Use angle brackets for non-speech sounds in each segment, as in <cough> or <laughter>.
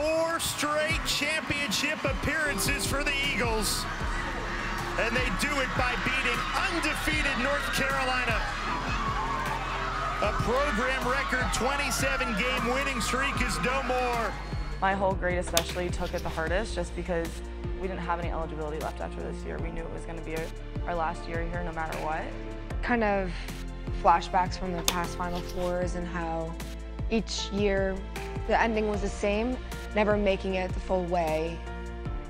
Four straight championship appearances for the Eagles. And they do it by beating undefeated North Carolina. A program record 27 game winning streak is no more. My whole grade especially took it the hardest just because we didn't have any eligibility left after this year. We knew it was going to be our last year here no matter what. Kind of flashbacks from the past Final Fours and how each year the ending was the same, never making it the full way.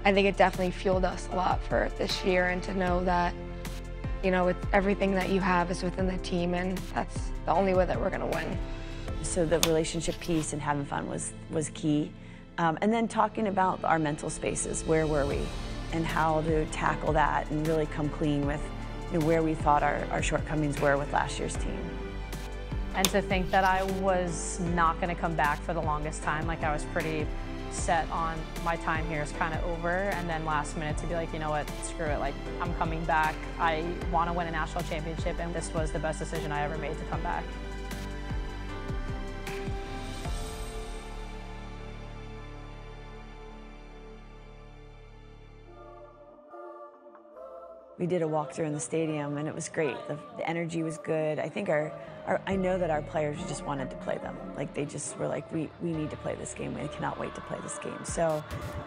I think it definitely fueled us a lot for this year and to know that, you know, it's everything that you have is within the team and that's the only way that we're going to win. So the relationship piece and having fun was, was key. Um, and then talking about our mental spaces, where were we? And how to tackle that and really come clean with you know, where we thought our, our shortcomings were with last year's team. And to think that I was not going to come back for the longest time, like I was pretty set on my time here is kind of over and then last minute to be like you know what? Screw it like i'm coming back. I want to win a national championship and this was the best decision i ever made to come back we did a walkthrough in the stadium and it was great. The, the, energy was good. I think our, our, I know that our players just wanted to play them. Like they just were like, we, we need to play this game. We cannot wait to play this game. So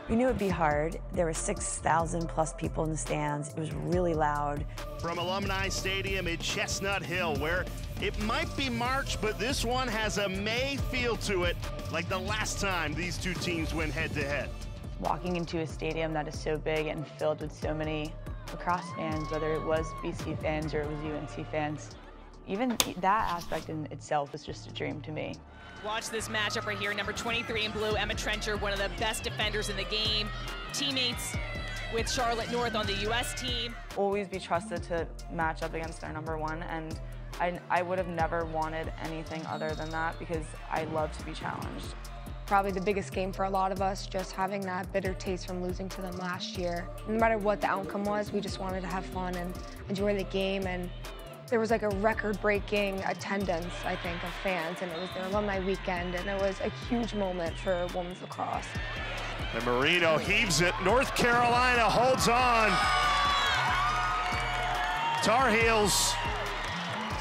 we knew it'd be hard. There were 6,000 plus people in the stands. It was really loud. From Alumni Stadium in Chestnut Hill, where it might be March, but this one has a May feel to it, like the last time these two teams went head to head. Walking into a stadium that is so big and filled with so many lacrosse fans, whether it was BC fans or it was UNC fans. Even that aspect in itself was just a dream to me. Watch this matchup right here. Number 23 in blue, Emma Trenchard, one of the best defenders in the game. Teammates with Charlotte North on the U.S. team. Always be trusted to match up against our number one, and I, I would have never wanted anything other than that because I love to be challenged probably the biggest game for a lot of us, just having that bitter taste from losing to them last year. No matter what the outcome was, we just wanted to have fun and enjoy the game. And there was like a record-breaking attendance, I think, of fans, and it was their alumni weekend, and it was a huge moment for women's lacrosse. And Moreno heaves it. North Carolina holds on. Tar Heels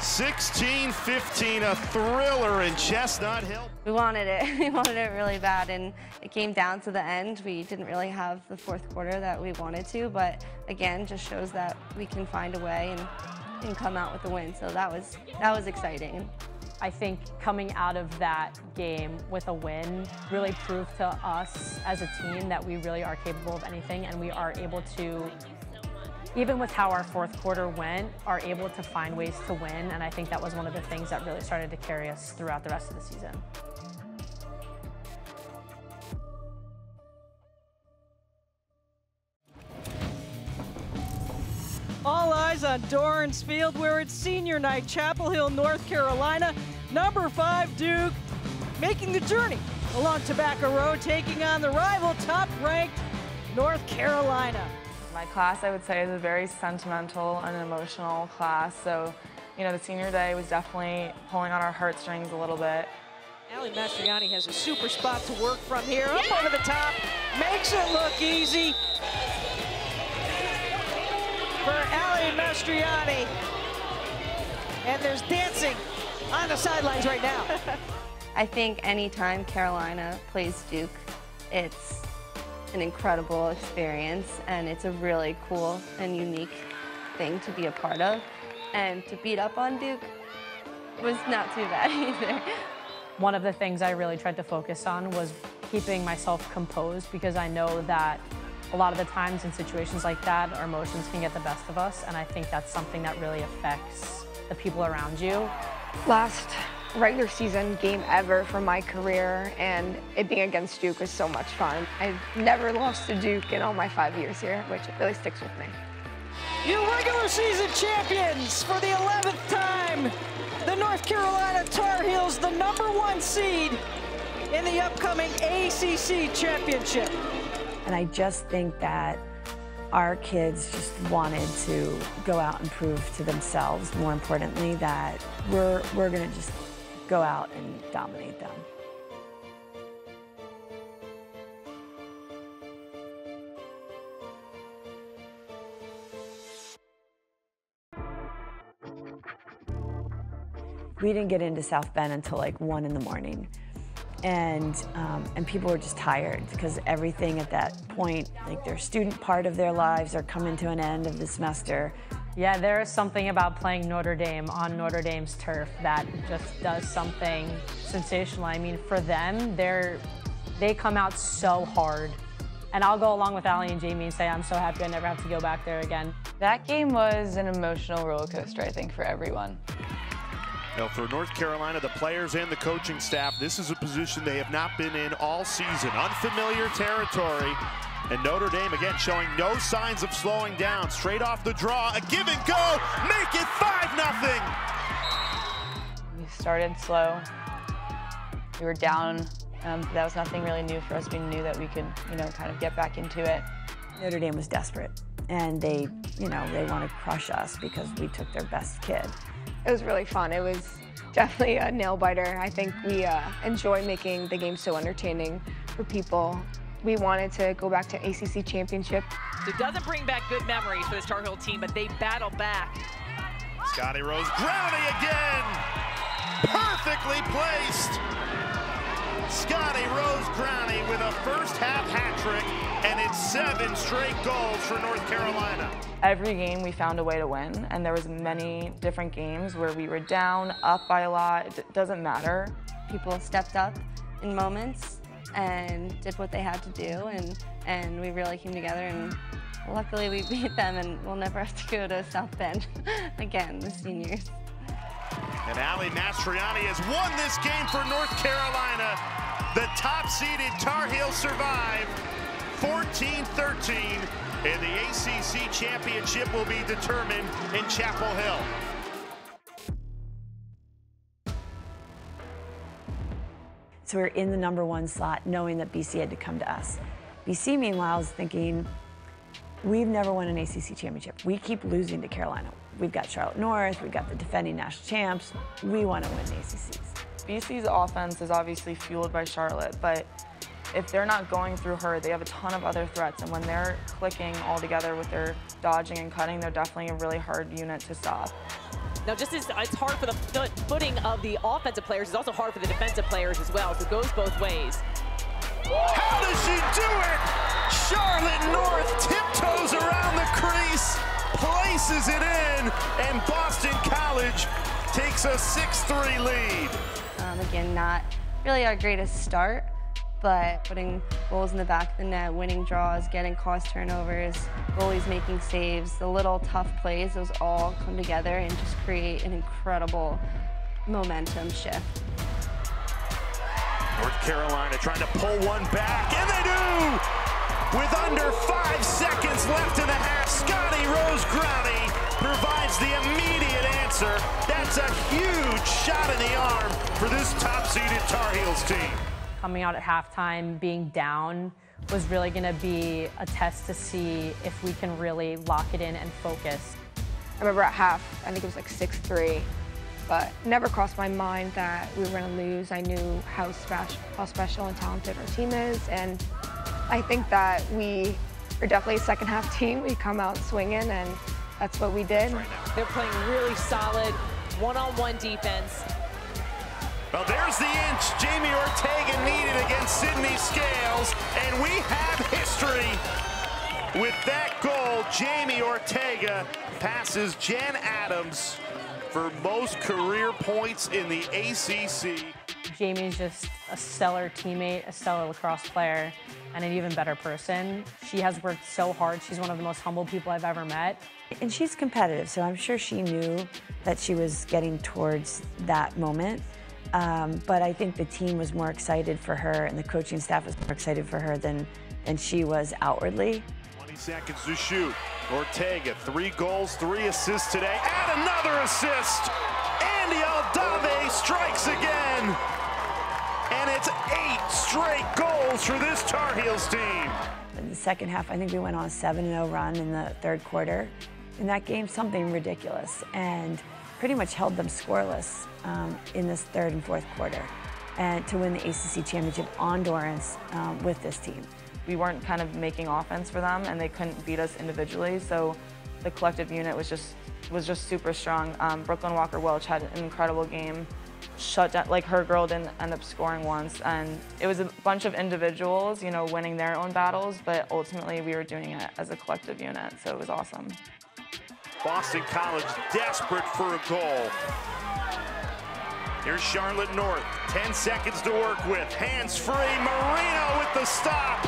16-15, a thriller in Chestnut Hill. We wanted it. <laughs> We wanted it really bad, and it came down to the end. We didn't really have the fourth quarter that we wanted to, but again, just shows that we can find a way and, and come out with a win. So that was that was exciting. I think coming out of that game with a win really proved to us as a team that we really are capable of anything and we are able to even with how our fourth quarter went, are able to find ways to win. And I think that was one of the things that really started to carry us throughout the rest of the season. All eyes on Dorrance Field where it's senior night, Chapel Hill, North Carolina. Number five, Duke, making the journey along Tobacco Road, taking on the rival top-ranked North Carolina. My class, I would say, is a very sentimental and emotional class. So, you know, the senior day was definitely pulling on our heartstrings a little bit. Ali Mastroianni has a super spot to work from here. Up over the top, makes it look easy. For Ali Mastroianni. And there's dancing on the sidelines right now. <laughs> I think anytime Carolina plays Duke, it's an incredible experience and it's a really cool and unique thing to be a part of. And to beat up on Duke was not too bad <laughs> either. One of the things I really tried to focus on was keeping myself composed because I know that a lot of the times in situations like that, our emotions can get the best of us, and I think that's something that really affects the people around you. Last regular season game ever for my career, and it being against Duke was so much fun. I've never lost to Duke in all my five years here, which really sticks with me. Your regular season champions for the 11th time, the North Carolina Tar Heels, the number one seed in the upcoming ACC championship. And I just think that our kids just wanted to go out and prove to themselves, more importantly, that we're, we're going to just go out and dominate them. we didn't get into South Bend until like one in the morning. And, um, and people were just tired because everything at that point, like their student part of their lives are coming to an end of the semester. Yeah, there is something about playing Notre Dame on Notre Dame's turf that just does something sensational. I mean, for them, they're, they come out so hard. And I'll go along with Allie and Jamie and say I'm so happy I never have to go back there again. That game was an emotional roller coaster, I think, for everyone. Now, for North Carolina, the players and the coaching staff, this is a position they have not been in all season. Unfamiliar territory. And Notre Dame, again, showing no signs of slowing down. Straight off the draw, a give and go, make it 5 nothing. We started slow. We were down. Um, that was nothing really new for us. We knew that we could, you know, kind of get back into it. Notre Dame was desperate, and they, you know, they want to crush us because we took their best kid. It was really fun. It was definitely a nail biter. I think we uh, enjoy making the game so entertaining for people. We wanted to go back to ACC championship. It doesn't bring back good memories for this Tar Heel team, but they battle back. Scotty Rose Growney again. Perfectly placed. Scotty Rose Growney with a first half hat trick, and it's seven straight goals for North Carolina. Every game we found a way to win, and there was many different games where we were down, up by a lot. It doesn't matter. People stepped up in moments and did what they had to do, and, and we really came together. And luckily, we <laughs> beat them, and we'll never have to go to South Bend <laughs> again, the seniors. And Ali Mastroianni has won this game for North Carolina. The top-seeded Tar Heels survive 14-13, and the ACC championship will be determined in Chapel Hill. So we are in the number one slot, knowing that BC had to come to us. BC, meanwhile, is thinking, we've never won an ACC championship. We keep losing to Carolina. We've got Charlotte North, we've got the defending national champs. We want to win the ACCs. BC's offense is obviously fueled by Charlotte, but if they're not going through her, they have a ton of other threats. And when they're clicking all together with their dodging and cutting, they're definitely a really hard unit to stop. Now, just as it's hard for the footing of the offensive players, it's also hard for the defensive players as well. So it goes both ways. How does she do it? Charlotte North tiptoes around the crease, places it in, and Boston College takes a 6-3 lead. Um, again, not really our greatest start, but putting goals in the back of the net, winning draws, getting cost turnovers, goalies making saves, the little tough plays, those all come together and just create an incredible momentum shift. North Carolina trying to pull one back, and they do! With under five seconds left in the half, Scotty Rose provides the immediate answer. That's a huge shot in the arm for this top-seeded Tar Heels team coming out at halftime, being down, was really going to be a test to see if we can really lock it in and focus. I remember at half, I think it was like 6-3, but never crossed my mind that we were going to lose. I knew how, spe how special and talented our team is, and I think that we are definitely a second half team. We come out swinging, and that's what we did. They're playing really solid one-on-one -on -one defense. Well, there's the inch Jamie Ortega needed against Sydney Scales, and we have history. With that goal, Jamie Ortega passes Jen Adams for most career points in the ACC. Jamie's just a stellar teammate, a stellar lacrosse player, and an even better person. She has worked so hard. She's one of the most humble people I've ever met. And she's competitive, so I'm sure she knew that she was getting towards that moment. Um, but I think the team was more excited for her and the coaching staff was more excited for her than, than she was outwardly. 20 seconds to shoot. Ortega, three goals, three assists today, and another assist. Andy Aldave strikes again. And it's eight straight goals for this Tar Heels team. In the second half, I think we went on a 7-0 run in the third quarter. In that game, something ridiculous. And pretty much held them scoreless um, in this third and fourth quarter and to win the ACC championship on Dorrance um, with this team. We weren't kind of making offense for them, and they couldn't beat us individually. So the collective unit was just was just super strong. Um, Brooklyn Walker Welch had an incredible game. Shut down, like her girl didn't end up scoring once, and it was a bunch of individuals, you know, winning their own battles, but ultimately we were doing it as a collective unit, so it was awesome. Boston College desperate for a goal. Here's Charlotte North. 10 seconds to work with. Hands free. Moreno with the stop.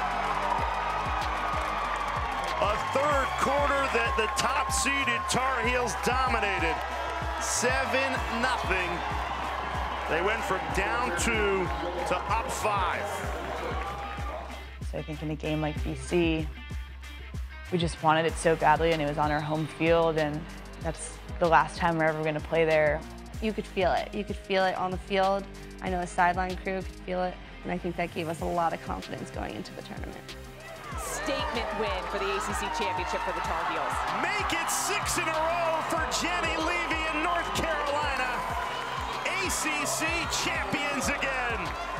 A third quarter that the top seeded Tar Heels dominated. 7 nothing. They went from down two to up five. So I think in a game like BC, we just wanted it so badly and it was on our home field and that's the last time we're ever going to play there. You could feel it. You could feel it on the field. I know the sideline crew could feel it, and I think that gave us a lot of confidence going into the tournament. Statement win for the ACC championship for the Tar Heels. Make it six in a row for Jenny Levy in North Carolina. ACC champions again.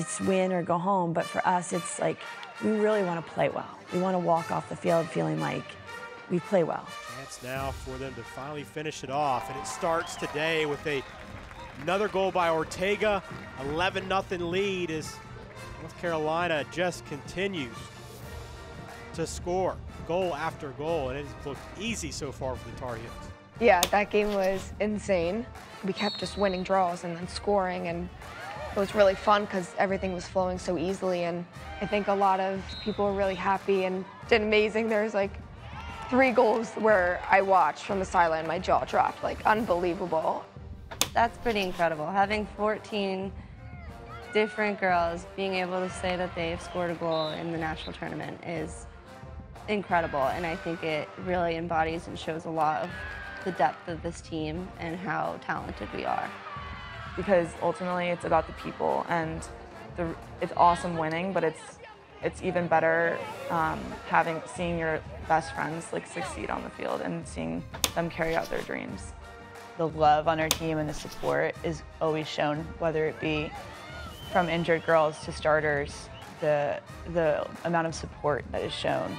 It's it's win or go home. But for us, it's like we really want to play well. We want to walk off the field feeling like we play well. Chance now for them to finally finish it off, and it starts today with a another goal by Ortega. 11 0 lead as North Carolina just continues to score goal after goal, and it's looked easy so far for the Tar Heels. Yeah, that game was insane. We kept just winning draws and then scoring, and it was really fun because everything was flowing so easily. And I think a lot of people were really happy and did amazing. There's like three goals where I watched from the sideline, my jaw dropped, like unbelievable. That's pretty incredible. Having 14 different girls being able to say that they've scored a goal in the national tournament is incredible. And I think it really embodies and shows a lot of the depth of this team and how talented we are. Because ultimately it's about the people and the, it's awesome winning, but it's it's even better um, having seeing your best friends like succeed on the field and seeing them carry out their dreams. The love on our team and the support is always shown, whether it be from injured girls to starters. The the amount of support that is shown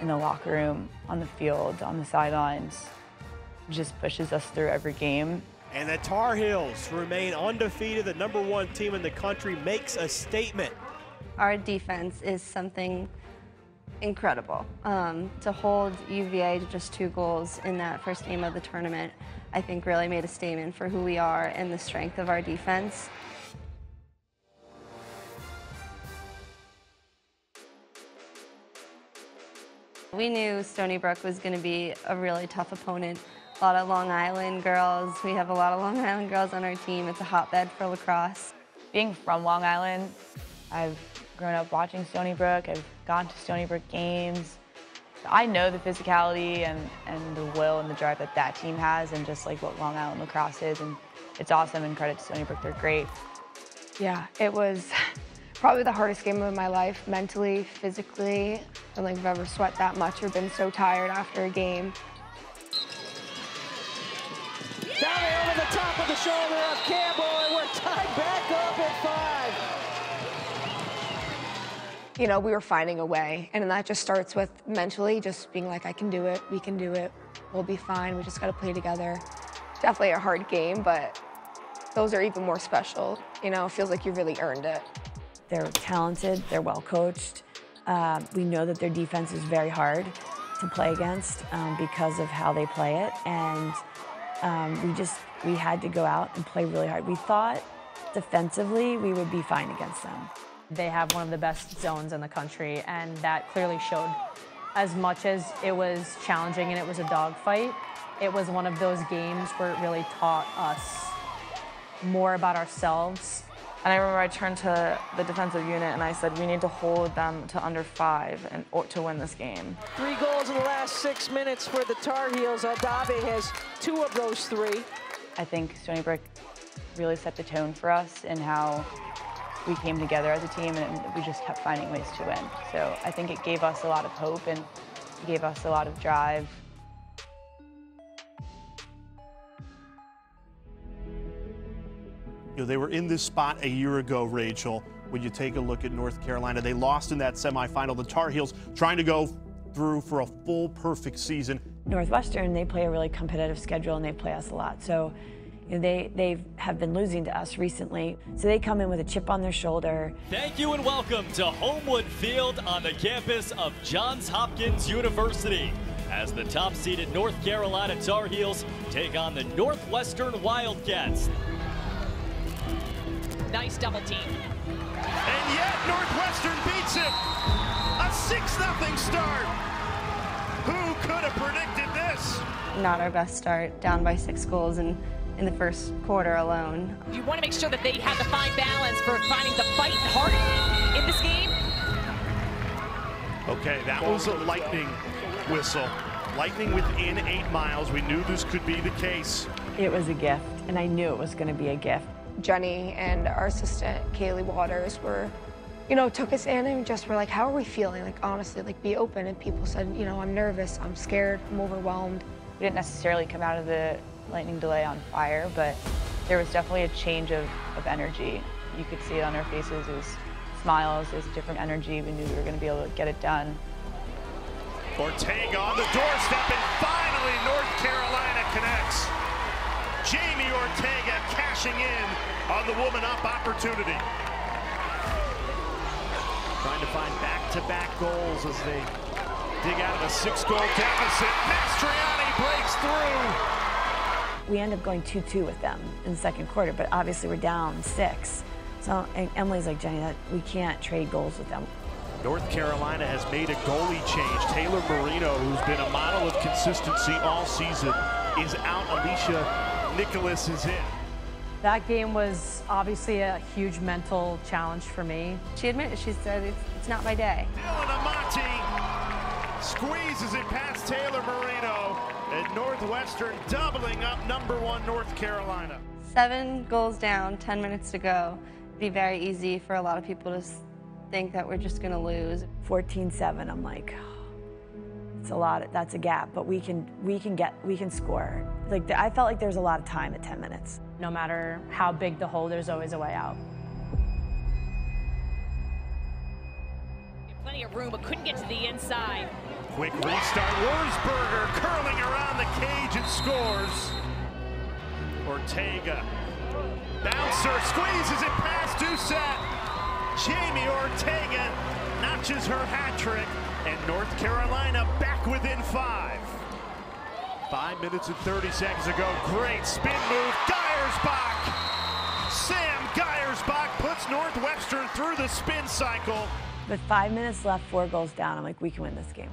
in the locker room, on the field, on the sidelines, just pushes us through every game. And the Tar Heels remain undefeated. The number one team in the country makes a statement. Our defense is something incredible. Um, to hold UVA to just two goals in that first game of the tournament, I think really made a statement for who we are and the strength of our defense. We knew Stony Brook was going to be a really tough opponent. A lot of Long Island girls. We have a lot of Long Island girls on our team. It's a hotbed for lacrosse. Being from Long Island, I've grown up watching Stony Brook. I've gone to Stony Brook games. I know the physicality and, and the will and the drive that that team has and just like what Long Island lacrosse is. And it's awesome and credit to Stony Brook, they're great. Yeah, it was <laughs> probably the hardest game of my life, mentally, physically. I don't think I've ever sweat that much or been so tired after a game. Top of the shoulder of Campbell, and we're tied back up at five. You know, we were finding a way, and that just starts with mentally just being like, I can do it, we can do it, we'll be fine, we just gotta play together. Definitely a hard game, but those are even more special. You know, it feels like you really earned it. They're talented, they're well coached. Uh, we know that their defense is very hard to play against um, because of how they play it. And um, we just, we had to go out and play really hard. We thought defensively we would be fine against them. They have one of the best zones in the country, and that clearly showed. As much as it was challenging and it was a dogfight, it was one of those games where it really taught us more about ourselves. And I remember I turned to the defensive unit and I said, we need to hold them to under five and, or, to win this game. Three goals in the last six minutes for the Tar Heels. Aldave has two of those three. I think Stony Brook really set the tone for us and how we came together as a team and we just kept finding ways to win. So I think it gave us a lot of hope and gave us a lot of drive. You know, they were in this spot a year ago, Rachel. When you take a look at North Carolina, they lost in that semifinal. The Tar Heels trying to go through for a full perfect season. Northwestern, they play a really competitive schedule and they play us a lot. So you know, they they have been losing to us recently. So they come in with a chip on their shoulder. Thank you and welcome to Homewood Field on the campus of Johns Hopkins University. As the top-seeded North Carolina Tar Heels take on the Northwestern Wildcats. Nice double team. And yet Northwestern beats it. A 6-0 start. Who could have predicted this? Not our best start, down by six goals in, in the first quarter alone. You want to make sure that they have the fine balance for finding the fight and heart in this game. Okay, that was a lightning whistle. Lightning within eight miles. We knew this could be the case. It was a gift, and I knew it was going to be a gift. Jenny and our assistant, Kaylee Waters, were, you know, took us in and just were like, how are we feeling? Like, honestly, like, be open. And people said, you know, I'm nervous, I'm scared, I'm overwhelmed. We didn't necessarily come out of the lightning delay on fire, but there was definitely a change of, of energy. You could see it on our faces. It was smiles, it was different energy. We knew we were going to be able to get it done. Ortega on the doorstep, and finally North Carolina connects. Jamie Ortega cashing in on the woman up opportunity. Trying to find back-to-back -back goals as they dig out of a six-goal deficit. Mastroianni breaks through. We end up going 2-2 with them in the second quarter, but obviously we're down six. So Emily's like, Jenny, that we can't trade goals with them. North Carolina has made a goalie change. Taylor Moreno, who's been a model of consistency all season, is out. Alicia Nicholas is in. That game was obviously a huge mental challenge for me. She admitted, she said, it's, it's not my day. Dylan Amonte squeezes it past Taylor Moreno, and Northwestern doubling up number one North Carolina. Seven goals down, 10 minutes to go. It'd be very easy for a lot of people to think that we're just going to lose. 14-7, I'm like, it's a lot. That's a gap, but we can we can get we can score. Like I felt like there's a lot of time at 10 minutes. No matter how big the hole, there's always a way out. Plenty of room, but couldn't get to the inside. Quick restart. Wurzburger curling around the cage and scores. Ortega. Bouncer squeezes it past Doucette. Jamie Ortega notches her hat trick, and North Carolina back within five. Five minutes and 30 seconds ago, great spin move, Geiersbach. Sam Geiersbach puts Northwestern through the spin cycle. With five minutes left, four goals down, I'm like, we can win this game.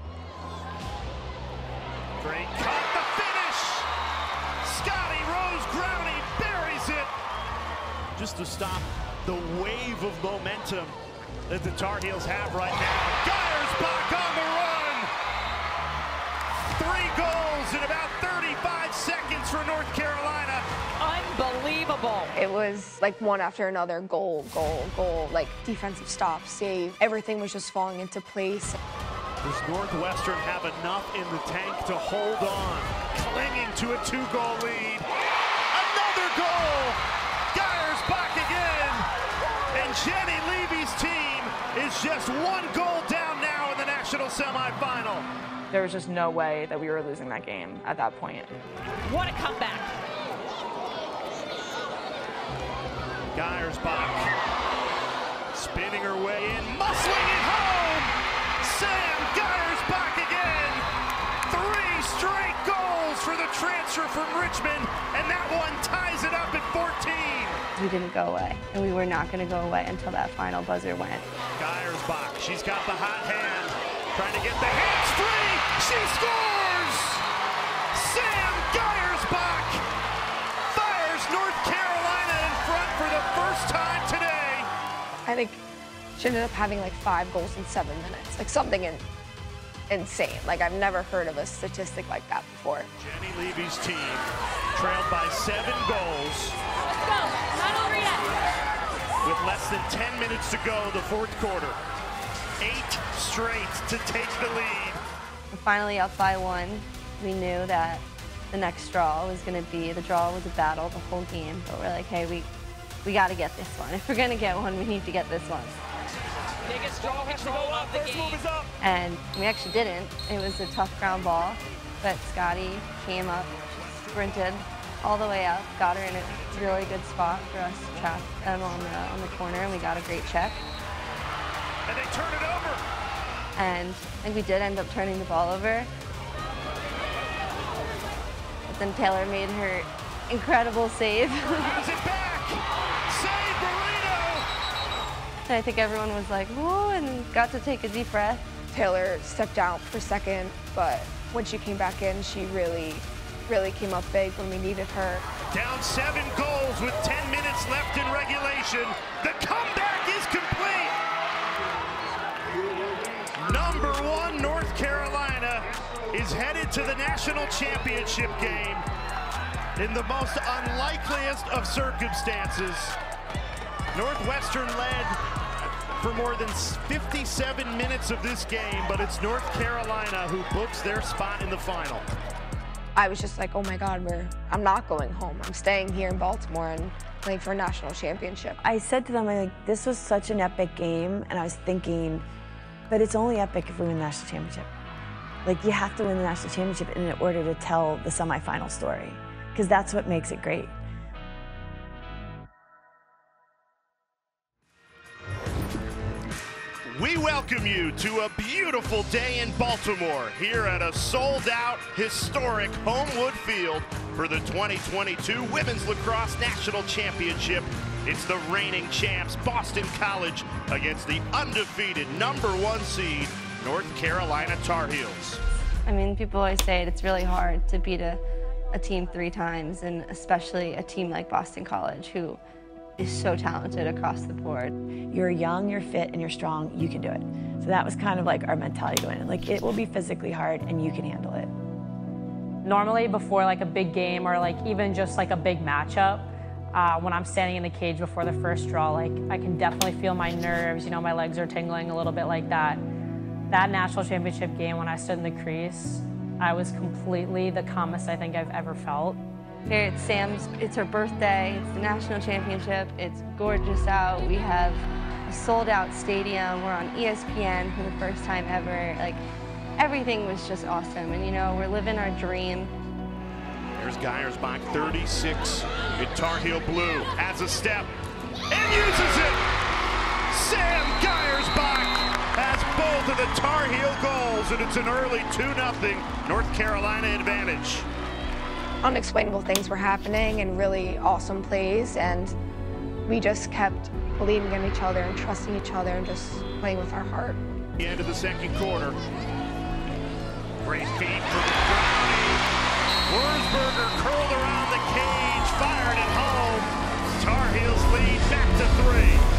Great cut, the finish! Scotty Rose Growney buries it. Just to stop the wave of momentum that the Tar Heels have right now. Geiersbach on the run! Three goals in about 35 seconds for North Carolina. Unbelievable. It was like one after another, goal, goal, goal, like defensive stop, save. Everything was just falling into place. Does Northwestern have enough in the tank to hold on, clinging to a two-goal lead? Another goal! Geiersbach again! And Jenny Levy's team is just one goal down now in the national semifinal. There was just no way that we were losing that game at that point. What a comeback. Geiersbach spinning her way in, muscling it home. Sam Geiersbach again. Three straight goals for the transfer from Richmond, and that one ties it up at 14. We didn't go away, and we were not going to go away until that final buzzer went. Geiersbach, she's got the hot hand, trying to get the hands free. She scores! Sam Geiersbach I think she ended up having like five goals in seven minutes, like something in, insane. Like I've never heard of a statistic like that before. Jenny Levy's team trailed by seven goals. Let's go. Not over yet. with less than 10 minutes to go the fourth quarter. Eight straight to take the lead. finally up by one. We knew that the next draw was going to be, the draw was a battle the whole game, but we're like, hey, we, we got to get this one. If we're going to get one, we need to get this one. Biggest draw control of the game. And we actually didn't. It was a tough ground ball, but Scotty came up, sprinted all the way up, got her in a really good spot for us to trap them on the, on the corner, and we got a great check. And they turn it over. And I think we did end up turning the ball over. But then Taylor made her incredible save. It back. Save and I think everyone was like, whoa, and got to take a deep breath. Taylor stepped out for a second, but when she came back in, she really, really came up big when we needed her. Down seven goals with 10 minutes left in regulation. The comeback is complete. Number one, North Carolina is headed to the national championship game in the most unlikeliest of circumstances. Northwestern led for more than 57 minutes of this game, but it's North Carolina who books their spot in the final. I was just like, oh my God, we're, I'm not going home. I'm staying here in Baltimore and playing for a national championship. I said to them, I like, this was such an epic game, and I was thinking, but it's only epic if we win the national championship. Like you have to win the national championship in order to tell the semifinal story, because that's what makes it great. We welcome you to a beautiful day in Baltimore here at a sold out historic Homewood Field for the 2022 Women's Lacrosse National Championship. It's the reigning champs, Boston College, against the undefeated number one seed, North Carolina Tar Heels. I mean, people always say it, it's really hard to beat a, a team three times, and especially a team like Boston College, who is so talented across the board. You're young, you're fit, and you're strong, you can do it. So that was kind of like our mentality going in. Like it will be physically hard and you can handle it. Normally, before like a big game or like even just like a big matchup, uh, when I'm standing in the cage before the first draw, like I can definitely feel my nerves. You know, my legs are tingling a little bit like that. That national championship game, when I stood in the crease, I was completely the calmest I think I've ever felt. Here at Sam's, it's her birthday, it's the national championship, it's gorgeous out. We have a sold out stadium, we're on ESPN for the first time ever. Like, everything was just awesome. And you know, we're living our dream. There's Geiersbach, 36 in Tar Heel blue, has a step and uses it. Sam Geiersbach has both of the Tar Heel goals, and it's an early 2-0 North Carolina advantage. Unexplainable things were happening and really awesome plays, and we just kept believing in each other and trusting each other and just playing with our heart. The end of the second quarter. Great feed for Growney. Wurzburger curled around the cage, fired it home. Tar Heels lead back to three.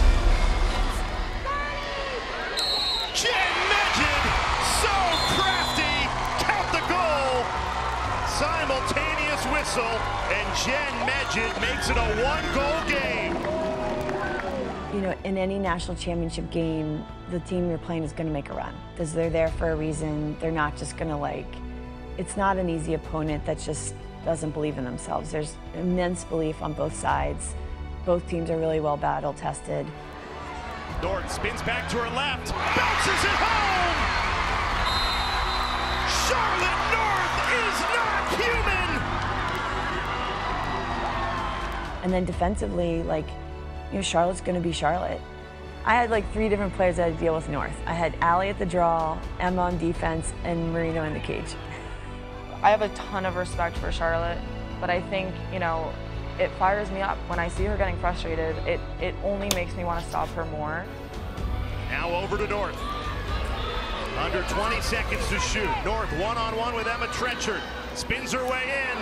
Whistle, and Jen Medjid makes it a one-goal game. You know, in any national championship game, the team you're playing is going to make a run because they're there for a reason. They're not just going to like, it's not an easy opponent that just doesn't believe in themselves. There's immense belief on both sides. Both teams are really well battle tested. Norton spins back to her left, bounces it home. Charlotte North is not human. And then defensively, like, you know, Charlotte's going to be Charlotte. I had like three different players that I had to deal with North. I had Allie at the draw, Emma on defense, and Moreno in the cage. I have a ton of respect for Charlotte, but I think, you know, it fires me up. When I see her getting frustrated, it, it only makes me want to stop her more. Now over to North. Under 20 seconds to shoot. North one-on-one with Emma Trenchard. Spins her way in.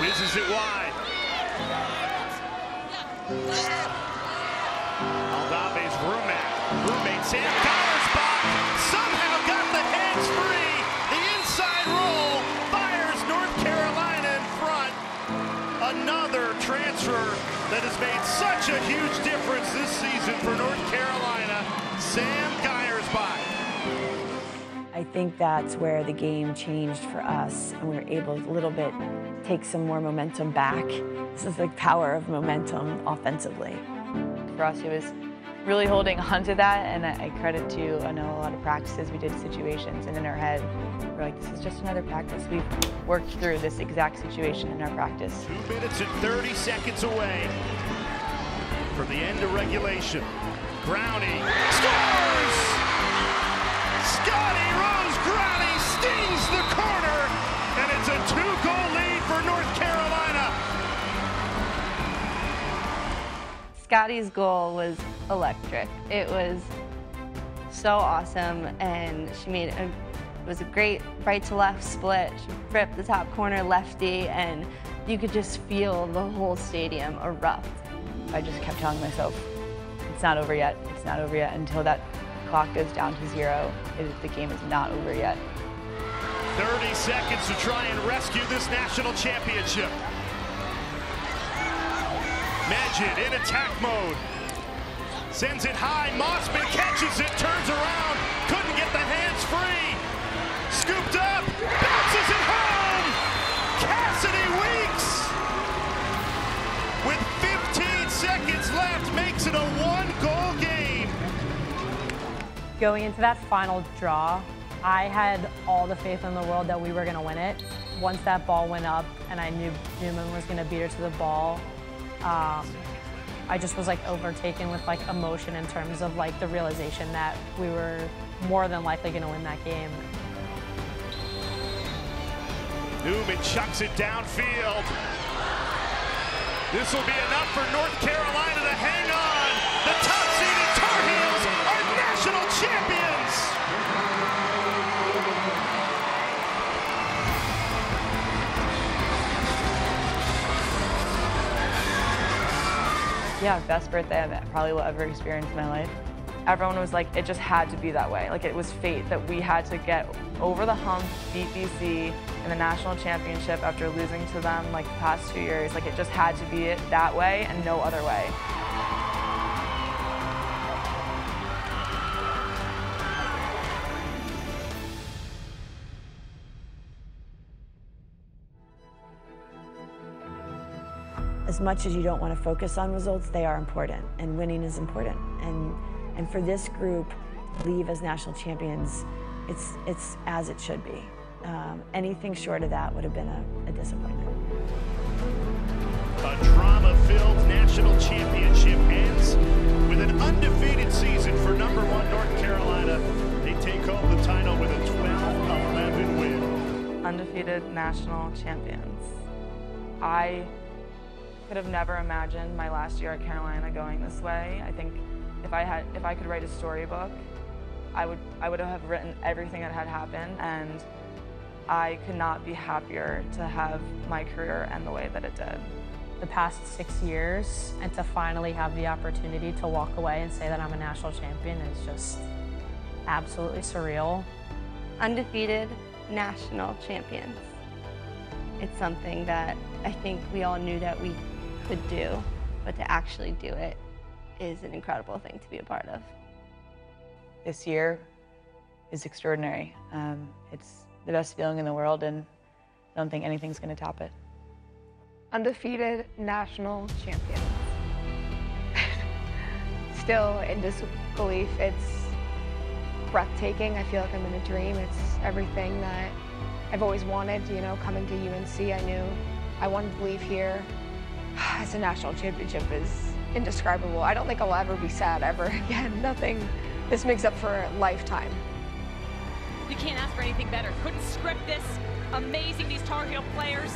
Whizzes it wide. Aldave's roommate. Roommate Sam Geiersbach somehow got the hands free. The inside roll fires North Carolina in front. Another transfer that has made such a huge difference this season for North Carolina, Sam Geiersbach. I think that's where the game changed for us, and we were able to a little bit take some more momentum back. This is the power of momentum offensively. For us, it was really holding on to that, and I credit to, I know a lot of practices, we did situations, and in our head, we're like, this is just another practice. We've worked through this exact situation in our practice. Two minutes and 30 seconds away from the end of regulation. Growney scores! Scotty Rose Growney stings the corner, Scotty's goal was electric. It was so awesome, and she made a, it was a great right to left split. She ripped the top corner lefty, and you could just feel the whole stadium erupt. I just kept telling myself, it's not over yet, it's not over yet, until that clock goes down to zero. It, the game is not over yet. 30 seconds to try and rescue this national championship. Medjid in attack mode. Sends it high. Mossman catches it, turns around. Couldn't get the hands free. Scooped up. Bounces it home. Cassidy Weeks. With 15 seconds left, makes it a one-goal game. Going into that final draw, I had all the faith in the world that we were going to win it. Once that ball went up and I knew Newman was going to beat her to the ball, um, I just was like overtaken with like emotion in terms of like the realization that we were more than likely going to win that game. Newman chucks it downfield. This will be enough for North Carolina to hang on. Yeah, best birthday I've probably will ever experience in my life. Everyone was like, it just had to be that way. Like it was fate that we had to get over the hump, beat BC in the national championship after losing to them like the past two years. Like it just had to be it that way and no other way. As much as you don't want to focus on results, they are important, and winning is important. And and for this group, leave as national champions, it's it's as it should be. Um, anything short of that would have been a, a disappointment. A drama-filled national championship ends with an undefeated season for number one North Carolina. They take home the title with a 12-11 win. Undefeated national champions. I could have never imagined my last year at Carolina going this way. I think if I had, if I could write a storybook, I would, I would have written everything that had happened, and I could not be happier to have my career end the way that it did. The past six years, and to finally have the opportunity to walk away and say that I'm a national champion is just absolutely surreal. Undefeated national champions. It's something that I think we all knew that we could do, but to actually do it is an incredible thing to be a part of. This year is extraordinary. Um, it's the best feeling in the world, and I don't think anything's going to top it. Undefeated national champions. <laughs> Still in disbelief. It's breathtaking. I feel like I'm in a dream. It's everything that I've always wanted, you know, coming to UNC. I knew I wanted to leave here. <sighs> It's a national championship is indescribable. I don't think I'll ever be sad ever <laughs> again. Nothing. This makes up for a lifetime. You can't ask for anything better. Couldn't script this. Amazing, these Tar Heel players.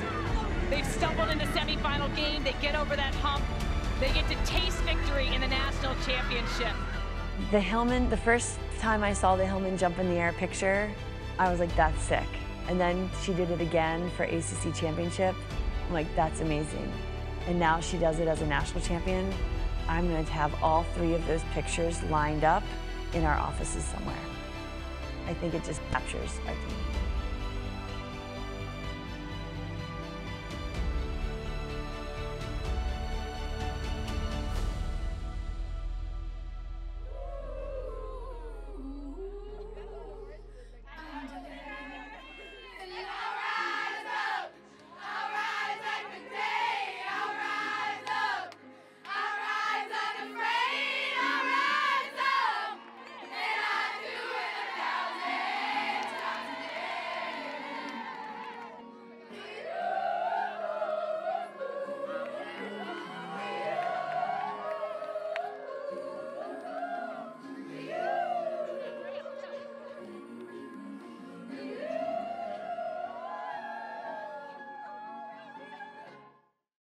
They've stumbled into semifinal game. They get over that hump. They get to taste victory in the national championship. The Hillman, the first time I saw the Hillman jump in the air picture, I was like, that's sick. And then she did it again for ACC championship. I'm like, that's amazing. And now she does it as a national champion. I'm going to have all three of those pictures lined up in our offices somewhere. I think it just captures our team.